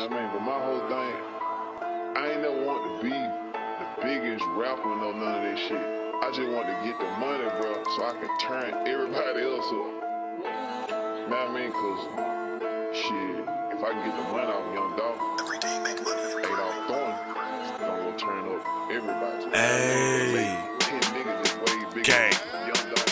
know what I mean? But my whole thing, I ain't never want to be the biggest rapper no none of that shit. I just want to get the money, bro, so I can turn everybody else up. You know what I mean? Cause shit, if I can get the money off Young Dog, Adolph Thorne, gonna go turn up everybody. Hey. Ten niggas is way bigger Gang. than Young Dog.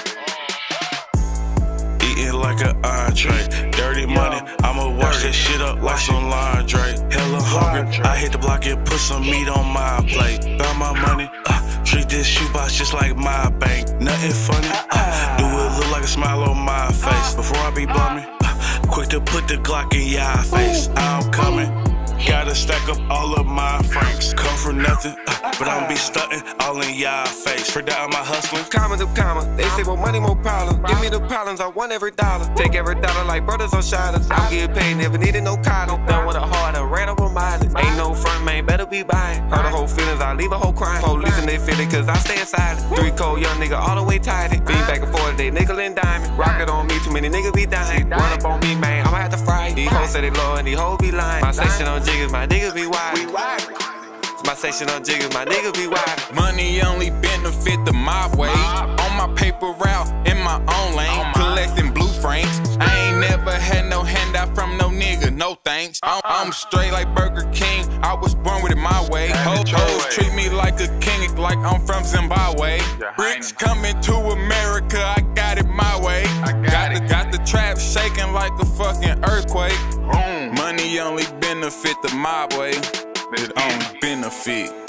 Eating like an entree. Dirty money, I'ma wash that shit up like some laundry. Hella hungry, I hit the block and put some meat on my plate. Found my money, uh, treat this shoebox just like my bank. Nothing funny, uh, do it look like a smile on my face. Before I be bumming, uh, quick to put the Glock in y'all face. I'm coming. Gotta stack up all of my francs. Come from nothing, uh, but I'm be stunting all in y'all face. For that, I'm hustling. Comma to comma. They say more money, more problems. Give me the problems, I want every dollar. Take every dollar like brothers on shadows. I'm getting paid, never needed no coddle. Done with a heart, I ran on mileage. Ain't no front man, better be buying. Hurt a whole feelings, I leave a whole crying. Police and they feel it, cause I stay silent. Three cold young nigga all the way tied it. Beat back and forth, they nickel and diamond. Rocket on me, too many niggas be dying. Run up on me, man, These hoes say they low and these hoes be lying. My section on jiggers, my niggas be wide. My section on jiggers, my niggas be wide. Money only benefit the mob way. On my paper route, in my own lane, collecting blue frames. I ain't never had no handout from no nigga, no thanks. I'm, I'm straight like Burger King. I was born with it my way. Hoes hoes treat me like a king, like I'm from Zimbabwe. Bricks coming to trap shaking like a fucking earthquake. Money only benefit the mob way. It only benefit.